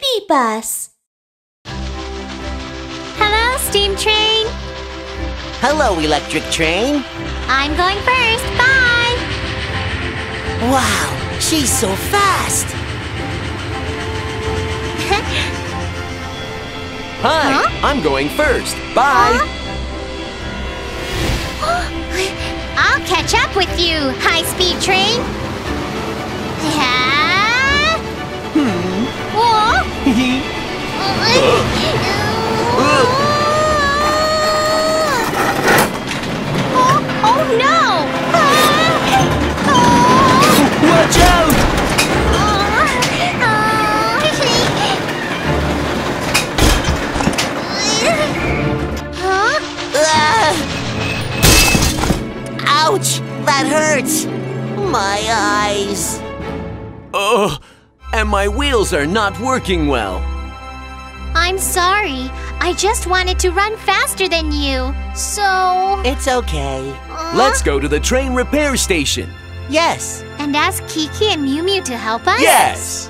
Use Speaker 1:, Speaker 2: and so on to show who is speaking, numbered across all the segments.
Speaker 1: baby bus.
Speaker 2: Hello, steam train.
Speaker 3: Hello, electric train.
Speaker 2: I'm going first. Bye.
Speaker 3: Wow, she's so fast.
Speaker 4: Hi,
Speaker 2: Huh?
Speaker 4: I'm going first. Bye.
Speaker 2: I'll catch up with you, high-speed train. Yeah. Oh,
Speaker 4: and my wheels are not working well.
Speaker 2: I'm sorry. I just wanted to run faster than you. So.
Speaker 3: It's okay.
Speaker 2: uh,
Speaker 4: Let's go to the train repair station.
Speaker 3: Yes.
Speaker 2: And ask Kiki and Miumiu to help us?
Speaker 4: Yes!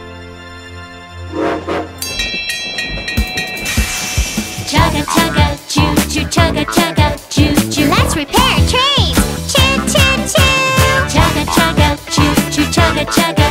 Speaker 2: Chugga chugga, choo choo chugga chugga, choo choo. Let's repair trains. Choo choo choo. Chugga chugga, choo choo chugga chugga,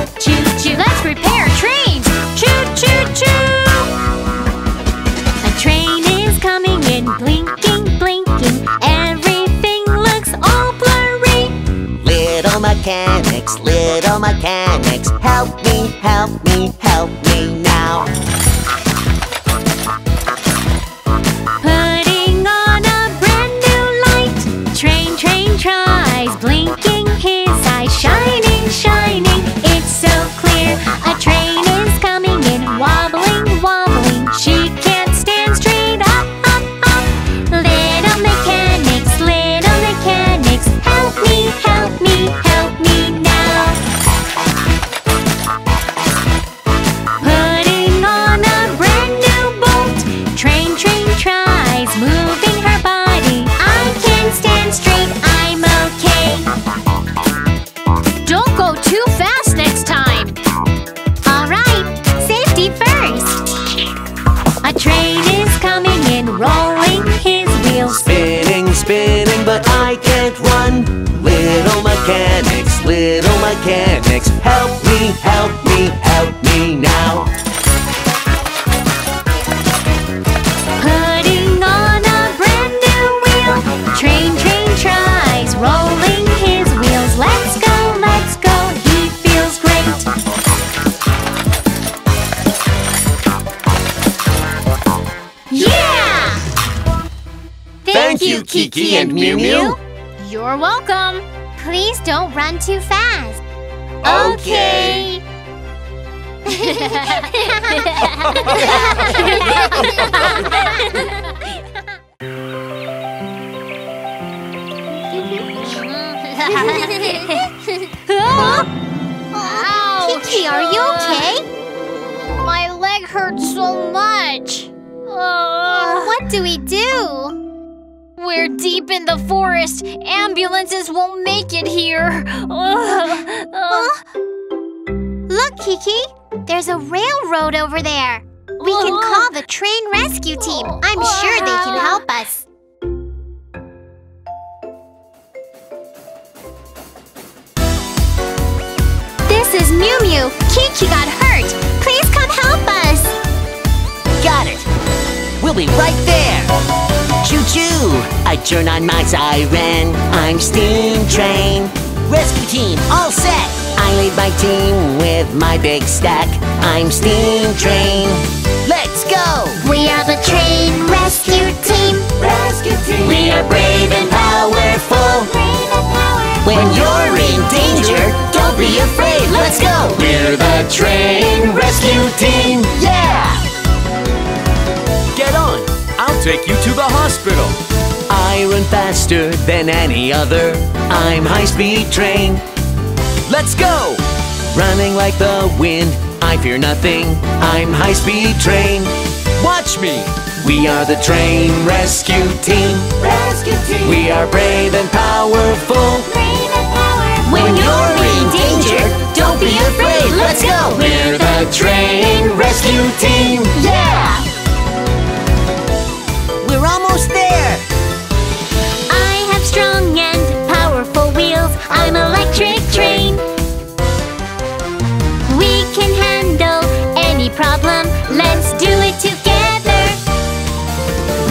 Speaker 3: little mechanics, help me, help me, help me now.
Speaker 2: Putting on a brand new wheel. Train, train tries, rolling his wheels. Let's go, let's go, he feels great. Yeah!
Speaker 4: Thank you, Kiki and Miumiu.
Speaker 2: You're welcome. Please don't run too fast.
Speaker 4: Okay.
Speaker 2: Kiki, are you okay? My leg hurts so much. Uh. what do we do? We're deep in the forest. Ambulances won't make it here. Look, Kiki. There's a railroad over there. We can call the train rescue team. Oh. I'm sure they can help us. This is Miumiu. Kiki got hurt.
Speaker 3: We'll be right there. Choo choo. I turn on my siren. I'm Steam Train. Rescue team, all set. I lead my team with my big stack. I'm Steam Train. Let's go.
Speaker 2: We are the train rescue team.
Speaker 3: Rescue team. We are brave and powerful. When you're in danger, don't be afraid. Let's go.
Speaker 4: We're the train rescue team.
Speaker 3: Yeah.
Speaker 4: Get on. I'll take you to the hospital. I run faster than any other. I'm high speed train. Let's go! Running like the wind, I fear nothing. I'm high speed train. Watch me! We are the train rescue team.
Speaker 3: Rescue team.
Speaker 4: We are brave and powerful.
Speaker 3: When you're in danger, don't be afraid. Let's go.
Speaker 4: We're the train rescue
Speaker 3: team! Yeah!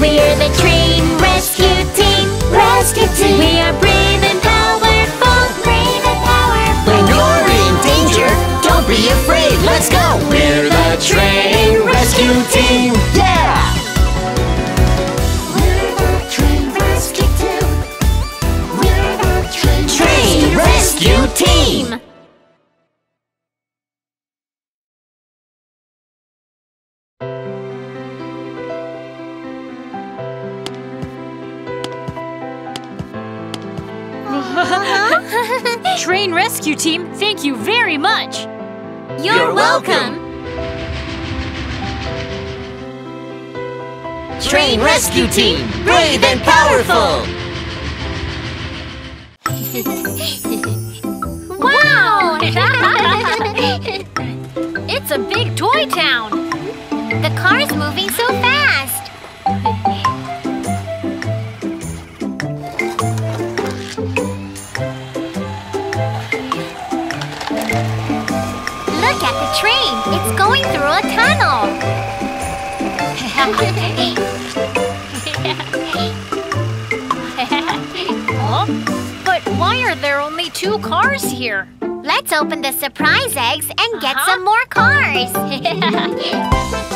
Speaker 3: We're
Speaker 2: the train rescue team. Rescue team. We are brave and powerful. Brave and powerful.
Speaker 3: When you're in danger, don't be afraid, let's go! We're the train rescue team! Yeah!
Speaker 2: We're the train rescue team. We're the train,
Speaker 3: Train rescue team!
Speaker 1: Train Rescue Team, thank you very much!
Speaker 2: You're,
Speaker 3: You're welcome. Train rescue team! Brave and powerful!
Speaker 1: Wow! it's a big toy town!
Speaker 2: The car's moving so fast.
Speaker 1: Huh? But why are there only two cars here?
Speaker 2: Let's open the surprise eggs and get
Speaker 1: Uh-huh.
Speaker 2: some more cars.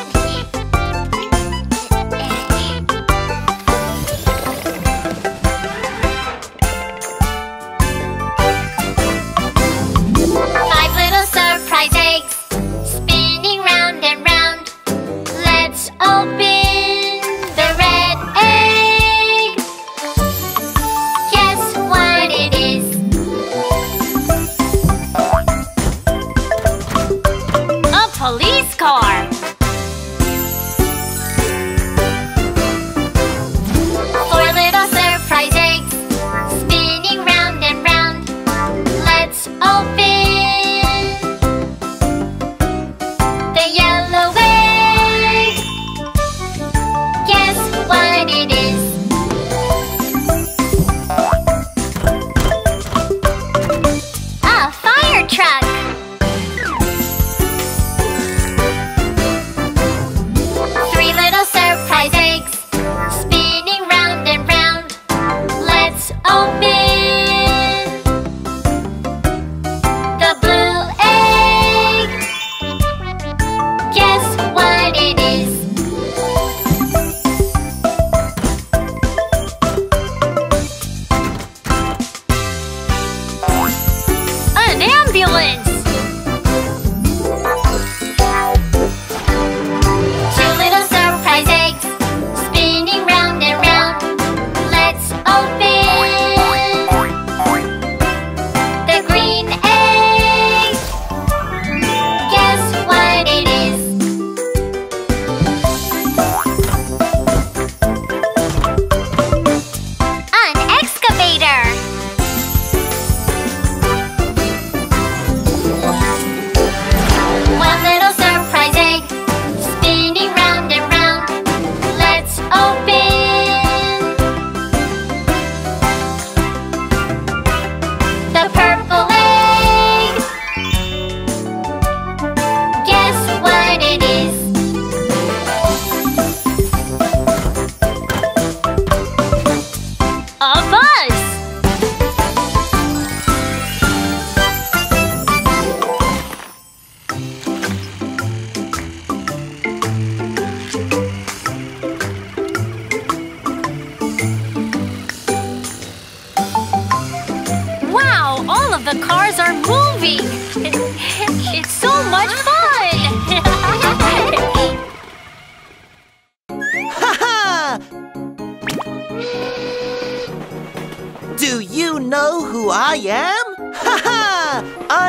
Speaker 1: car!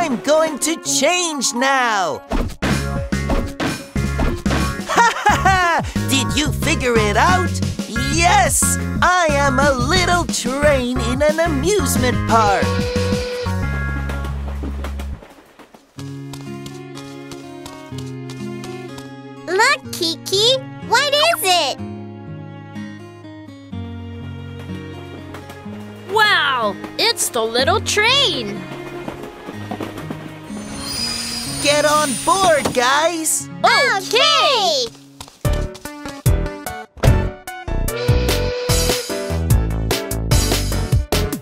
Speaker 3: I'm going to change now! Ha ha ha! Did you figure it out? Yes! I am a little train in an amusement park!
Speaker 2: Look, Kiki! What is it?
Speaker 1: Wow! It's the little train!
Speaker 3: Get on board, guys!
Speaker 2: Okay!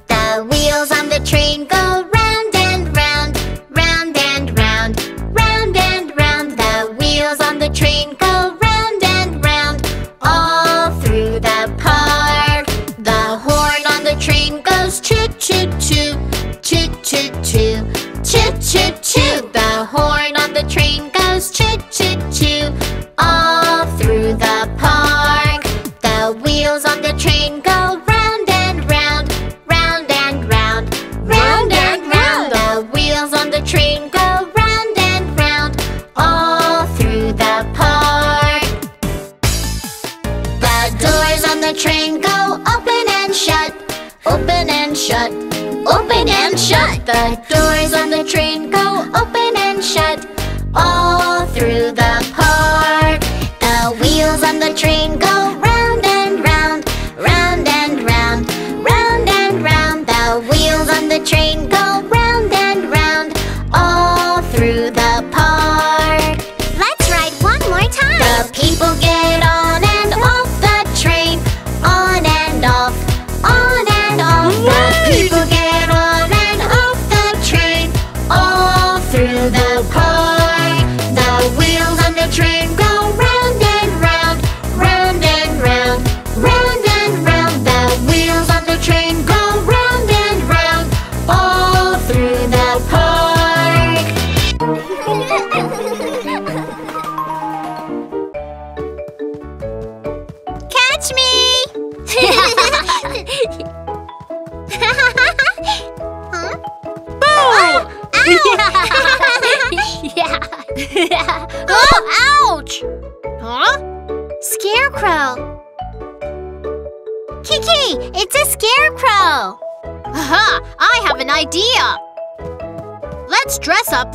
Speaker 2: The wheels on the train go round and round, round and round, round and round. The wheels on the train go round and round, all through the park. The horn on the train goes choo choo choo. shut. Open and shut the doors on the train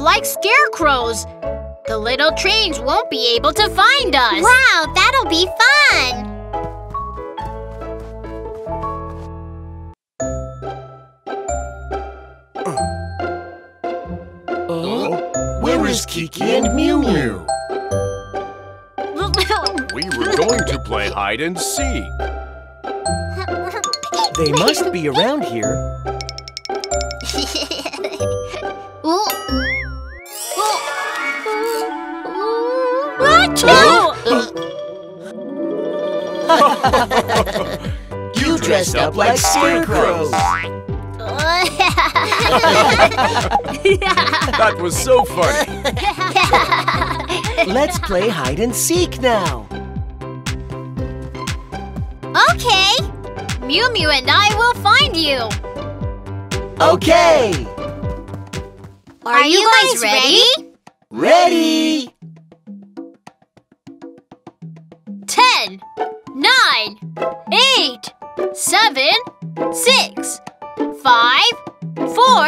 Speaker 1: like scarecrows. The little trains won't be able to find us.
Speaker 2: Wow, that'll be fun!
Speaker 3: Where is Kiki and Miumiu?
Speaker 5: we were going to play hide and seek.
Speaker 3: They must be around here. you dressed up like scarecrows.
Speaker 5: that was so funny.
Speaker 3: Let's play hide and seek now.
Speaker 1: Okay. Miumiu and I will find you.
Speaker 3: Okay.
Speaker 1: Are, you, guys, guys ready?
Speaker 3: Ready.
Speaker 1: Ten. six, five, four,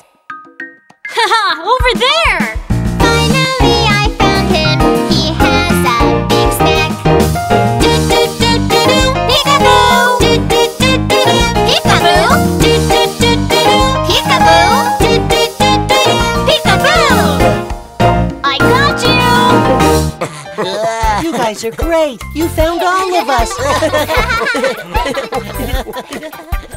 Speaker 1: over there!
Speaker 2: Finally, I found him. He has a big snack. Do do do do do, peekaboo. Do do do do do, peekaboo. Do do do do do, peekaboo. Do do do do do, peekaboo. I got you.
Speaker 3: You guys are great. You found all of us.